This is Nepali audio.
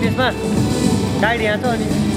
त्यसमा गाइड यहाँ छ अनि